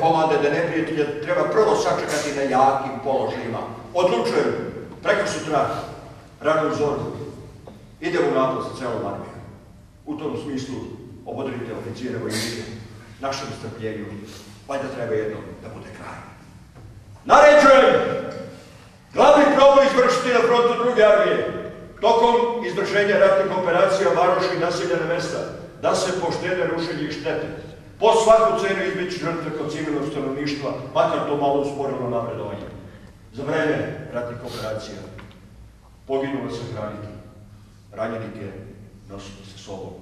komande da neprijatelja treba prvo sačekati na jakim položajima. Odlučujem, preko sutra, rano u zoru, idemo napad sa celom armijom. U tom smislu obodrite oficire vojnike, našem strpljenju, valjda treba jednom da bude kraj. Naređujem! Glavni proboj izvršiti na frontu druge armije, tokom izvršenja ratnih operacija varoši i naseljene mesta, da se poštene rušenje i štete. Po svaku cenu izbići žrtve kod civilnog stanovništva, makar to malo usporilo napredovanje. Za vreme ratnih operacija poginulo se hraniti, ranjenike nositi sa sobom.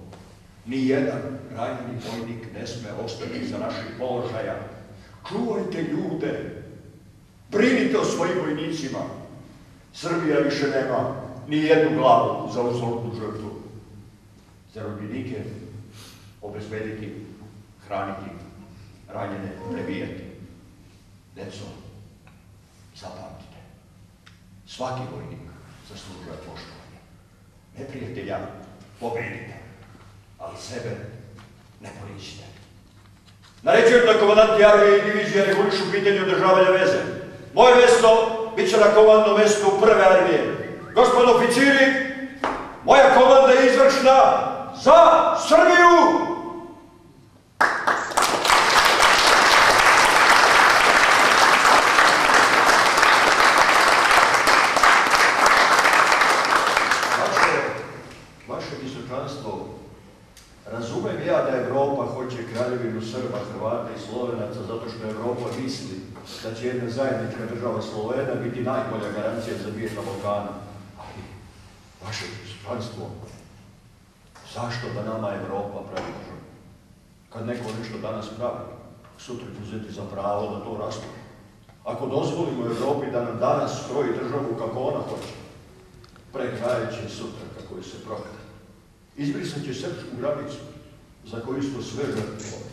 Nijedan ranjeni vojnik ne sme ostati za naših položaja. Čuvajte ljude, brinite o svojim vojnicima. Srbija više nema ni jednu glavu za uzolutnu žrtvu. Zarobljenike obezbediti, hraniti, ranjene prebijati. Deco, zapamtite, svaki vojnik zaslužuje poštovanje. Neprijatelja pobedite, ali sebe ne poničite. Naređujem da komandanti armije i divizije regulišu pitanje održavanja veze. Moje mesto bit će na komandnom mestu prve armije. Gospod oficiri, moja komanda je izvršna za Srbiju! Vaše, vaše visočanstvo, razumem ja da Evropa hoće kraljevinu Srba, Hrvata i Slovenaca zato što Evropa misli da će jedna zajednička država Slovena biti najbolja garancija za mir na Balkanu. Ali, vaše visočanstvo, zašto da nama Evropa pravi državu? Kad neko nešto danas pravi, sutra će uzeti za pravo da to rastuži. Ako dozvolimo Evropi da nam danas skroji državu kako ona hoće, prekraja će sutra kako je se prokne. Izbrisat će srpsku granicu za koju smo sve žrtvovali.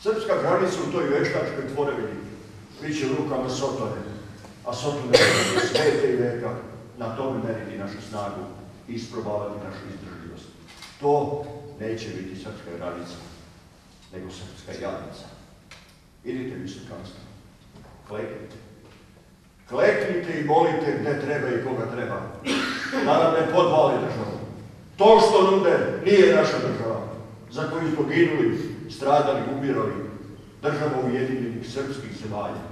Srpska granica u toj veštačkoj tvorevini biće u rukama Sotone, a Sotone je svete i veka na tome meriti našu snagu i isprobavati našu izdržljivost. To neće biti srpska granica, nego srpska jadnica. Idite visokanstvo, kleknite. Kleknite i molite gde treba i koga treba. Nam ne podvali državu. To što nude nije naša država, za koju smo ginuli, stradali, umirali, država ujedinjenih srpskih zemalja.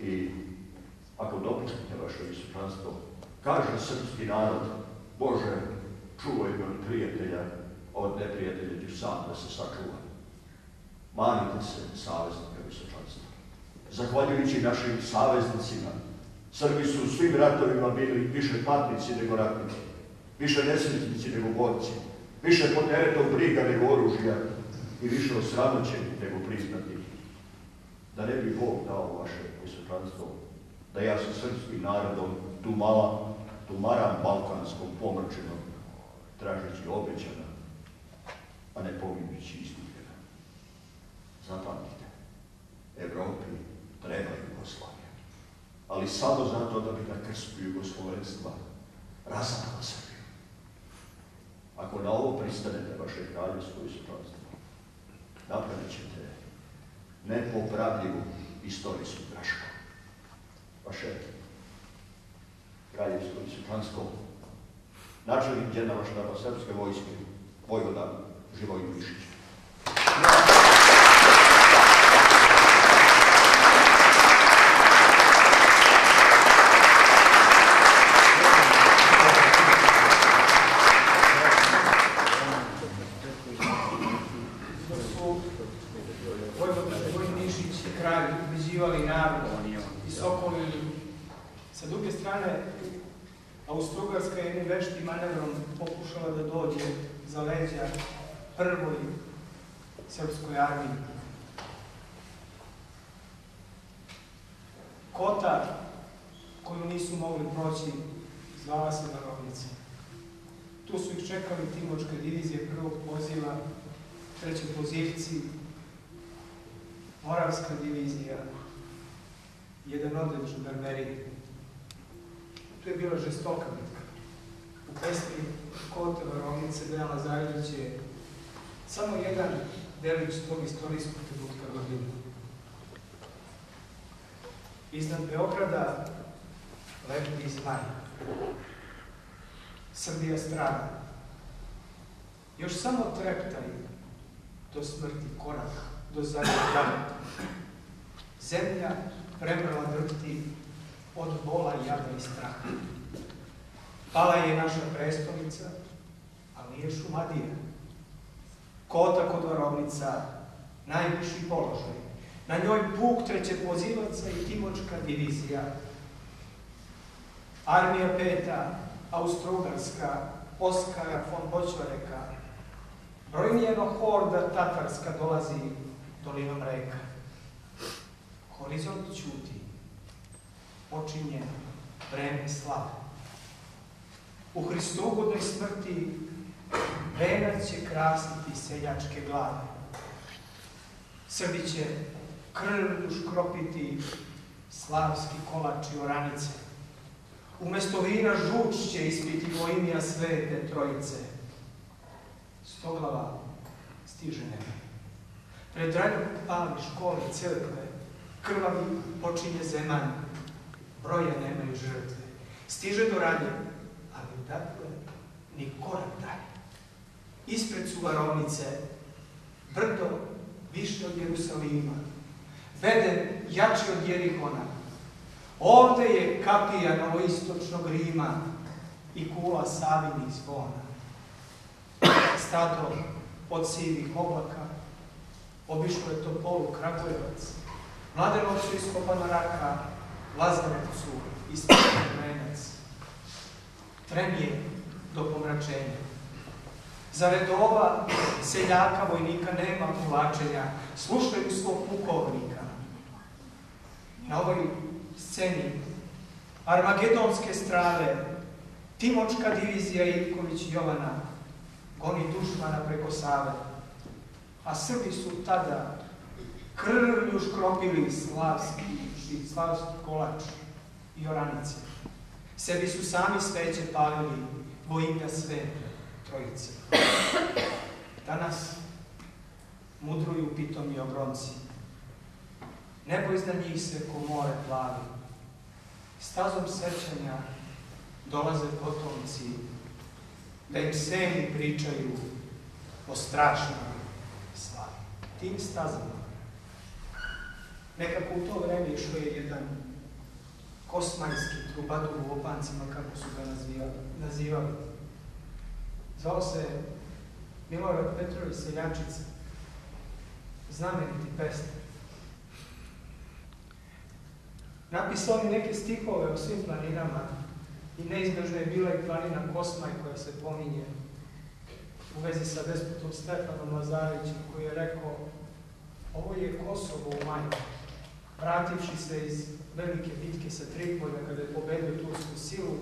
I ako dopustite vaše visočanstvo, kaže srpski narod, Bože, čuvaj me od prijatelja, od neprijatelja ću sam da se sačuva. Manite se saveznika visočanstva. Zahvaljujući našim saveznicima, Srbi su u svim ratovima bili više patnici nego ratnici, više nesretnici nego borci, više pod teretom briga nego oružja i više osramoćeni nego priznati. Da ne bi Bog dao vaše visočanstvo, da ja sa srpskim narodom tumala, tumaram balkanskom pomrčenom, tražeći obećana, a ne pominući istihljena. Zapamtite, Evropi treba Jugoslavija, ali samo zato da bi na krstu Jugoslovenstva razapala Srbiju. Ako na ovo pristanete vaše kraljevstvo i suprotstvo, napravit ćete nepopravljivu istorijsku grašku. Vaše kraljevstvo i suprotstvo, načelnik generala Srpske vojske, Vojvoda Živojin Mišić. da su Vojvoda Vojnišić i kralj ubeđivali narod i sokolili. Sa druge strane, Austrougarska je jednim veštim manevrom pokušala da dođe za leđa prvoj srpskoj armiji. Kota koju nisu mogli proći zvala se Varovnica. Tu su ih čekali Timočke divizije prvog poziva, trećoj pozivci, Moravska divizija, jedan odred žandarmerije. Tu je bila žestoka pesmi Kote Varovnice Dejan Lazarević je samo jedan delić tog istorijskog trenutka godina. Iznad Beograda lebdi zmaj. Srbija strada. Još samo treptaj do smrti korak, do zadnjeg dana. Zemlja premrla drhti od bola, jada i straha. Pala je naša prestolnica, ali nije Šumadija. Kota kod varovnica, najviši položaj. Na njoj puk treće pozivaca i Timočka divizija. Armija peta, Austrougarska, Oskara von Boćvareka. Brojnijeva horda tatarska dolazi dolinom reka. Horizont ćuti. Počinje vreme slave. U Hristogodnoj smrti venac će krasiti seljačke glave. Srbi će krvlju škropiti slavski kolač i oranice. Umesto vina žuč će ispiti vojnija svete trojice. Stoglava stiže nebe. Pred ranju pali škole, crkve, krvavi počinje zeman, broja nemaju žrtve. Stiže do ranje, ali dakle, ni korak dalje. Ispred su varovnice, brdo više od Jerusalima, vede jači od Jerihona. Ovde je kapija novoistočnog Rima i kula Savinih zvona. Stado od sivih oblaka, obišlo je Topolu Kragujevac, Mladenovcu iskopana raka, Lazarevcu iskopana menac. Tren je do pomračenja. Za redova seljaka vojnika nema povlačenja, slušaju svog pukovnika. Na ovoj sceni Armagedonske strale, Timočka divizija Ivković Jovana goni dušmana preko Save, a Srbi su tada krvlju škropili slavski, slavski kolač i oranice. Sebi su sami sveće palili, vojnika svete, trojice. Danas mudruju pitomi obronci. Nebo iznad njih se ko more plavi. Stazom sećanja dolaze potomci da im semi pričaju o strašnoj slavi. Tim stazama. Nekako u to vreme išao je jedan kosmajski trubadur u opancima, kako su ga nazivali. Zvao se Milorad Petrović Seljačica, znameniti pesnik. Napisao mi neke stihove o svim planinama i neizbežno je bila i planina Kosmaj koja se pominje u vezi sa despotom Stefanom Lazarevićem koji je rekao ovo je Kosovo u maju. Vrativši se iz velike bitke sa Tripolja kada je pobedio tursku silu,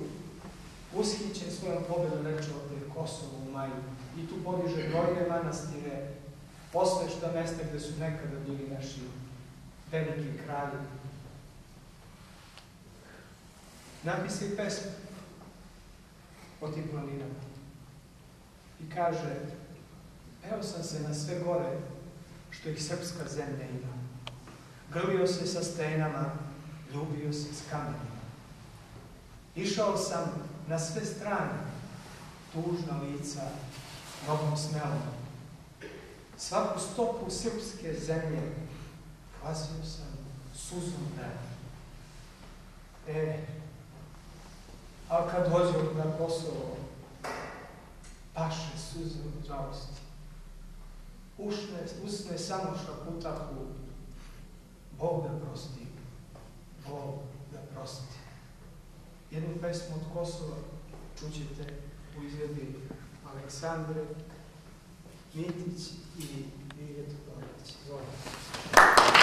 ushićen svojom pobedom reče ovde Kosovo u maju. I tu podiže brojne manastire, posvešta mesta gde su nekada bili naši veliki kralji. Napise i pesmu o tim planinama. I kaže, evo sam se na sve gore što ih srpska zemlja ima. Grlio se sa stenama, ljubio se s kamenima. Išao sam na sve strane, tužna lica, nogom smelo. Svaku stopu srpske zemlje kvasio sam suzom vremena. E, a kad dođe na Kosovo, paše suze od žalosti. Ušne, usne samo šaputahu, Bog da prosti, Bog da prosti. Jednu pesmu od Kosova čućete u izvedbi Aleksandre Mitić i Vilje Todorović. Zvoljamo.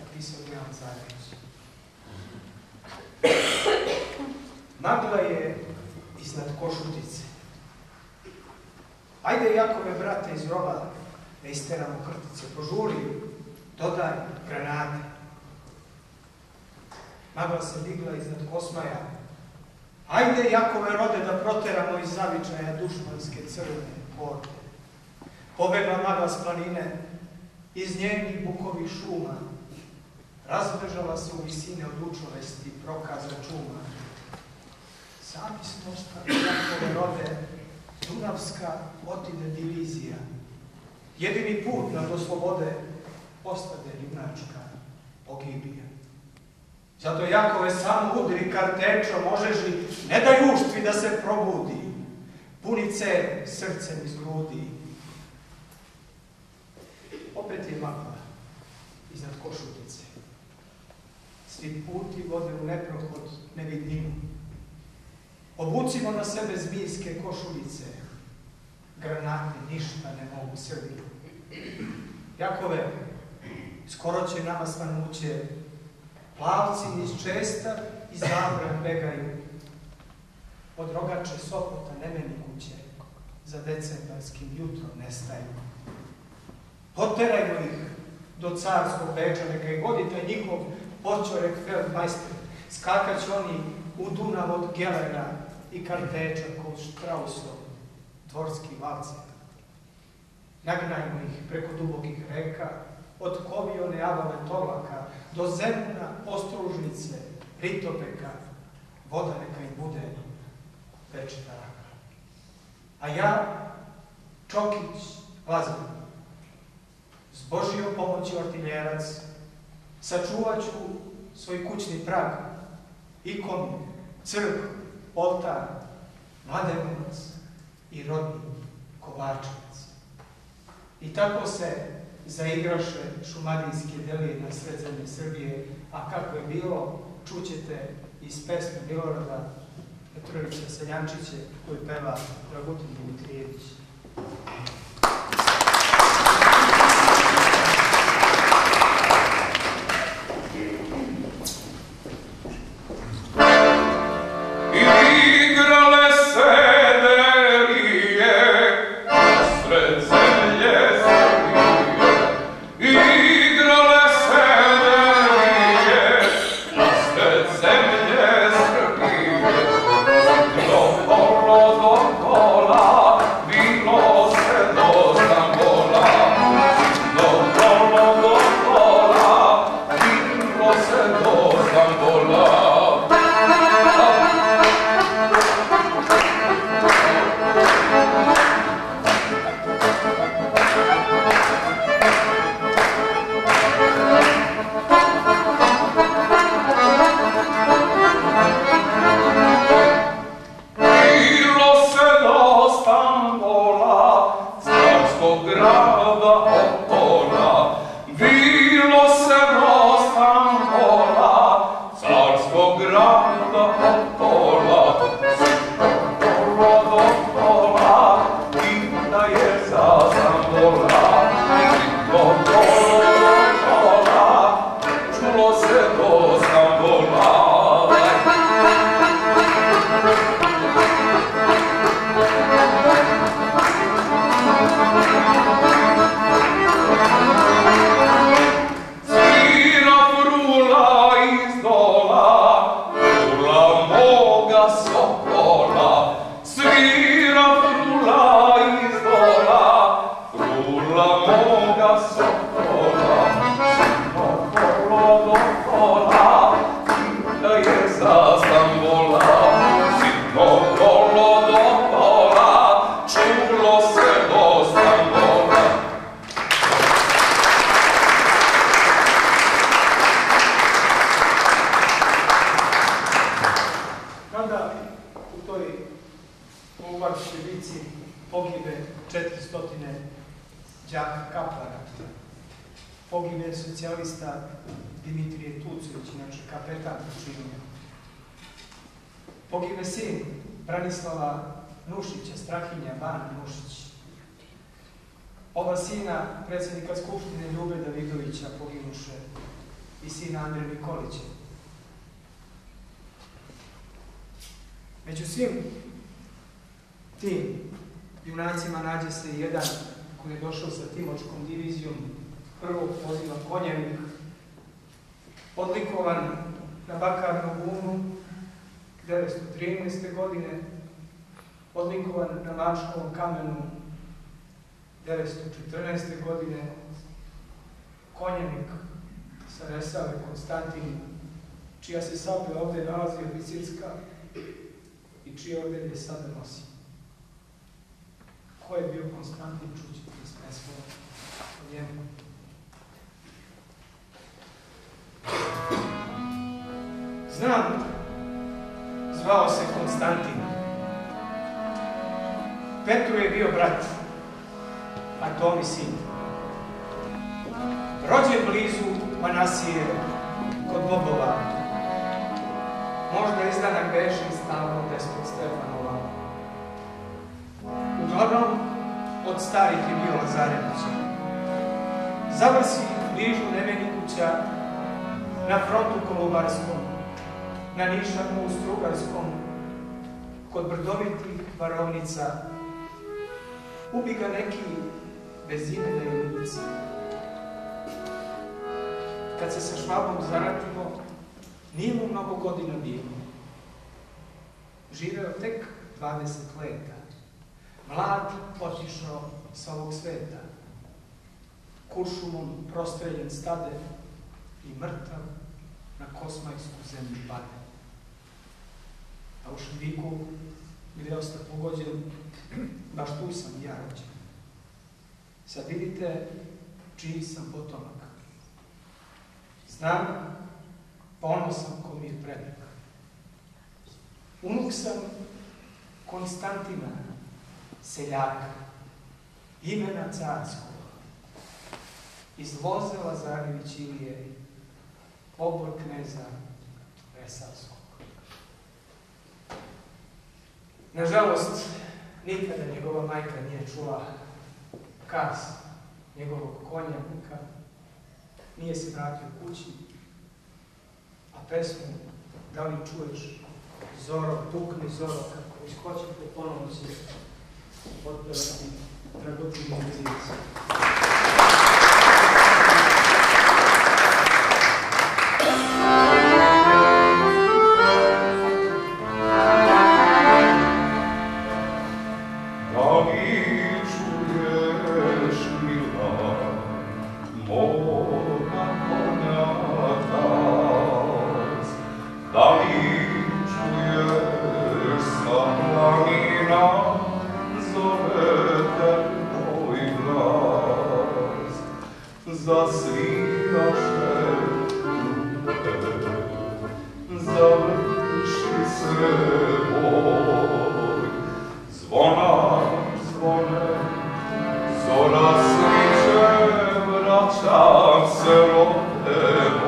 Napisao Dejan Zarević. Magla je iznad košutice. Ajde, Jakove, brate, iz rova, da isteramo krtice, požuri, dodaj granate. Magla se digla iznad kosmaja. Ajde, Jakove rode, da proteramo iz zavičaja dušmanske crvene horde. Pobegla magla s planine, iz njenih bukovih šuma, razbežala se u visine od učovesti prokaza čuma. Ostali Jakove rode, Dunavska otide divizija. Jedini put na do slobode ostade junačka pogibija. Zato Jakove samo udri kartečo možeš li, ne daj uštvi da se probudi, punice srcem iz grudi. Opet je magla iznad košutice. Svi puti vode u neprohod nevidninu. Obucimo na sebe zmijske košulice. Granate ništa ne mogu Srbiju. Jakove, skoro će nama svanuće. Plavci iz česta i zabran begaju. Od rogače Sopota nemeni kuće. Za decembarskim jutrom nestaju. Poterajmo ih do carskog veča, neka je godite njihov počorek feldmajster. Skakat će oni u Dunav od Gelera i Karteča kod Štrausov, dvorski valcer. Nagnajmo ih preko dubokih reka, od Kovione Avale Tolaka do Zemuna, Ostružnice, Ritopeka, voda neka im bude večna. A ja, Čokić, Lazar, s Božijom pomoći artiljerac, sačuvat ću svoj kućni prag, ikonu, crkvu, oltar, mladenunac i rodni kovačevac. I tako se zaigraše šumadijske delije na sred zemlje Srbije, a kako je bilo, čućete iz pesme Milorada Petrovića Seljančiće koju peva Dragutin Dimitrijević. Nađe se jedan koji je došao sa Timočkom divizijom prvog poziva Konjevnik, odlikovan na Bakarnom bunu 1913. godine, odlikovan na Mačkovom kamenu 1914. godine, konjenik sa Resave Konstantin, čija se sablja ovde nalazi oficirska i čije ovde je sada nosi. Ko je bio Konstantin Čućić, ne smo o njemu. Znam, zvao se Konstantin. Petru je bio brat, a Tomi sin. Rođen blizu Manasije, kod Bobova. Možda izdanak beže iz stavnog despot Stefanova. Uglavnom, od starih je bio Lazarevića. Zavrsi bližu Nemenikuća na frontu Kolubarskom, na Nišaku u Strugarskom, kod brdovitih varovnica, ubi ga neki bez imena i ulici. Kad se sa Švabom zaratimo, nije mu mnogo godina bilo. Živeo tek 20 leta. Mlad otišao sa ovog sveta. Kuršumom prostreljen stade i mrtav na kosmajsku zemlju pade. A u Šviku, gde je ostao pogođen, baš tu sam ja rođen. Sad vidite čiji sam potomak. Znam, ponosan ko mi je predak. Unuk sam Konstantina, seljaka, imena carskog, iz Loze Lazarević Ilije, obor kneza Resavskog. Nažalost, nikada njegova majka nije čula kas njegovog konjaka, nije se vratio kući, a pesmu Da li čuješ Zoro, tukni Zoro, kako već hoćete, ponovno će tra tutti gli. Vraćam se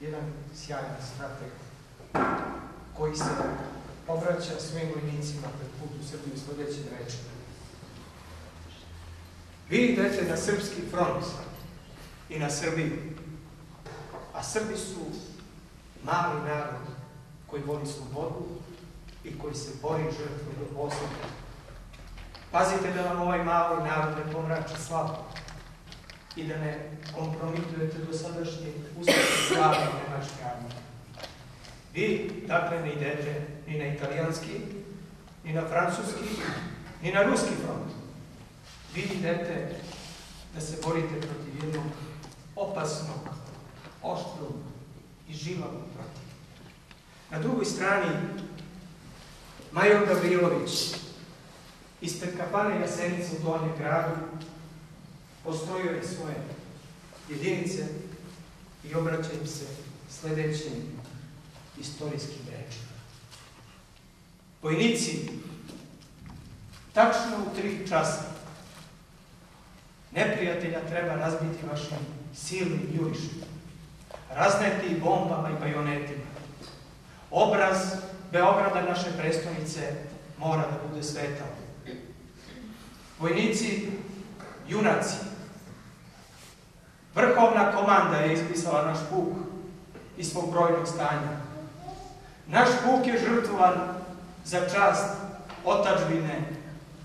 Jedan sjajan strateg koji se obraća svojim vojnicima pred put u Srbiju sledećim rečima. Vi idete na srpski front i na Srbiju, a Srbi su mali narod koji voli slobodu i koji se bori žrtvom do poslednje. Pazite da vam ovaj mali narod ne pomrači slavu i da ne kompromitujete do sadašnje uspjehe slavne nemačke armije. Vi, dakle, ne idete ni na italijanski, ni na francuski, ni na ruski front. Vi idete da se borite protiv jednog opasnog, oštrog i žilavog protiv. Na drugoj strani, Major Gavrilović, ispred kafane Jasenice u Donjem gradu, postrojio je svoje jedinice i obraća im se sledećim istorijskim rečima. Vojnici, tačno u tri časa neprijatelja treba razbiti vašim silnim jurišima, razneti bombama i bajonetima. Obraz Beograda, naše prestonice, mora da bude svetao. Vojnici, junaci, vrhovna komanda je ispisala naš puk iz svog brojnog stanja. Naš puk je žrtvovan za čast otačbine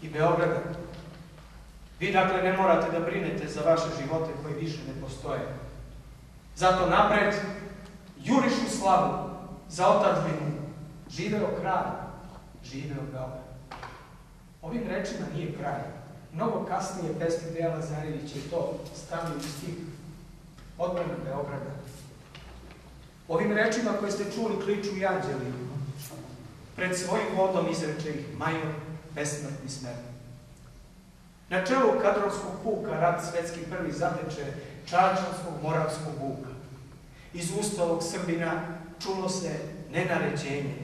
i Beograda. Vi dakle ne morate da brinete za vaše živote koji više ne postoje. Zato napred jurišu slavu za otačbinu. Živeo kralj, živeo Beograd. Ovim rečima nije kraj. Mnogo kasnije pesnik Deja Lazarević je to stavio u stih odbrana Beograda. Ovim rečima koje ste čuli kliču i anđeli. Pred svojim vodom izreče ih major, besmrtni smer. Na čelu kadrovskog puka rat svetski prvi zateče čačanskog moravskog vuka. Iz usta ovog Srbina čulo se ne naređenje,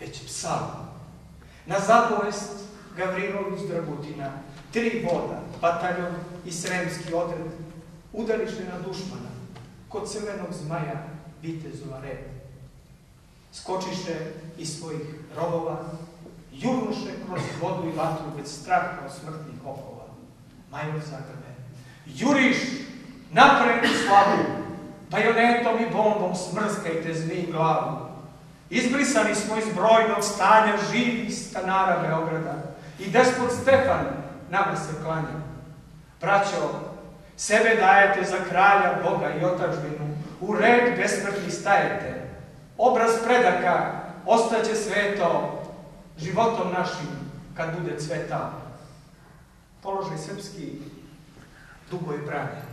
već psalm. Na zapovest Gavrilović Dragutina, tri voda, bataljon i sremski odred, udariše na dušmana, kod crvenog zmaja vitezova red. Skočiše iz svojih rovova, jurnuše kroz vodu i vatru bez straha od smrtnih okova. Major zagrbe, juriš napred u slavu, bajonetom i bombom smrskajte zmi glavu. Izbrisani smo iz brojnog stanja živih stanara Beograda i despot Stefan nama se klanja. Braćo, sebe dajete za kralja, Boga i otačbinu, u red besmrtnih stajete. Obraz predaka ostaće sveto životom našim kad bude cvetao. Položaj srpski dugo je branjen,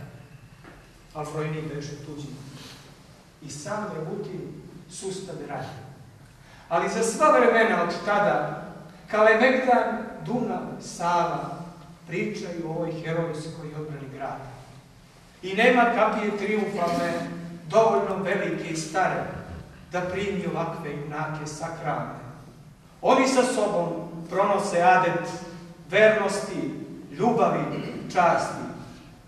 ali brojnik beše tuđi. I sam Dragutin sustav radi. Ali za sva vremena od tada, Kalemegdan, Dunav, Sava, pričaju o ovoj herojskoj odbrani grada. I nema kapije triumfalne, dovoljno velike i stare, da primi ovakve junake sakralne. Oni sa sobom pronose adet vernosti, ljubavi, časti,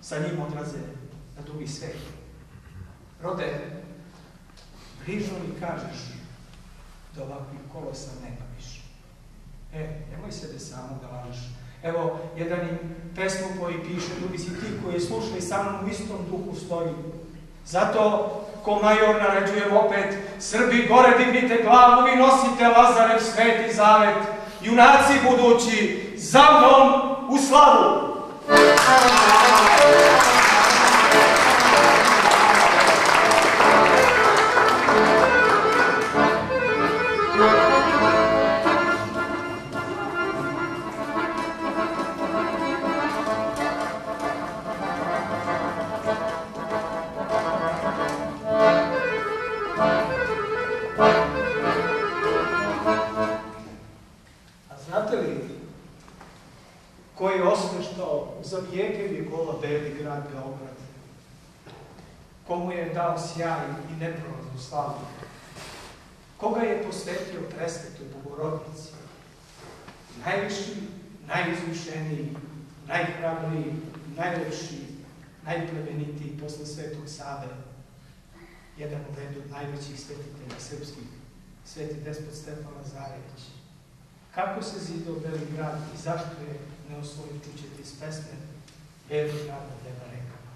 sa njim odraze na drugi svet. Rode, bližno mi kažeš da ovakvih kolosa nema više. E, nemoj sebe samo da lažeš. Evo, jedan im pesmu koji piše, drugi si ti koji je slušao i sa mnom u istom duhu stoji. Zato, ko major naređujem opet, Srbi gore dignite glavu i nosite Lazarev sveti zavet, junaci budući, za mnom u slavu! Thank you. dao sjaj i neprolaznu slavu? Koga je posvetio presvetu bogorodnici? Najviši, najizvišeniji, najhrabriji, najlepši, najplemenitiji posle Svetog Save, jedan od jednog najvećih svetitelja srpskih, sveti despot Stefan Lazarević. Kako se zidao Beli grad i zašto je neosvojit čućete iz pesme Beli grad na deva rekama?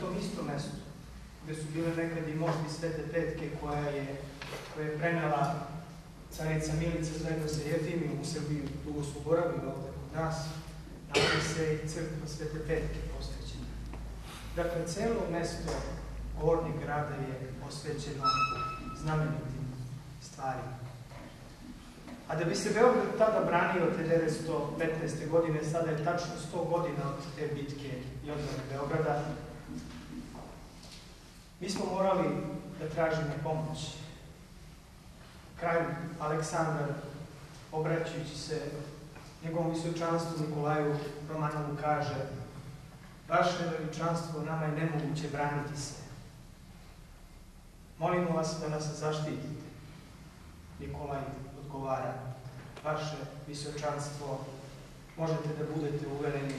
Tom istom mestu, gde su bile nekad i mošti Svete Petke koja je, koja je prenela caрица Milica zajedno sa Jefimijom u Srbiju, dugo su boravili ovde kod nas, nalazi se i crkva Svete Petke posvećena. Dakle, celo mesto Gornjeg grada je posvećeno znamenitim stvarima. A da bi se Beograd tada branio te 1915. godine, sada je tačno 100 godina od te bitke i odbrane Beograda, mi smo morali da tražimo pomoć. Kralj Aleksandar, obraćajući se njegovom visočanstvu Nikolaju Romanovu, kaže Vaše veličanstvo, nama je nemoguće braniti se. Molimo vas da nas zaštitite. Nikolaj odgovara, vaše visočanstvo, možete da budete uvereni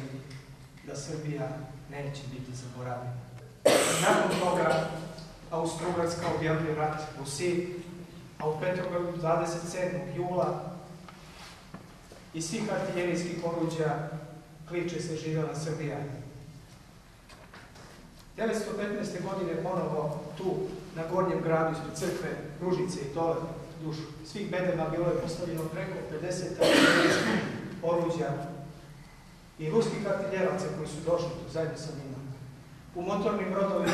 da Srbija neće biti zaboravljena. Nakon toga, Austro-Ugarska objavljuje rat Rusiji, a u Petrogradu 27. jula iz svih artiljerijskih oruđa kliče se živjela Srbija. 915. godine ponovo tu, na Gornjem gradu, ispred crkve Ružice i dole, duž svih bedema bilo je postavljeno preko 50 artiljerijskih oruđa i ruskih artiljeraca koji su došli tu zajedno sa njima. U motornim brodovima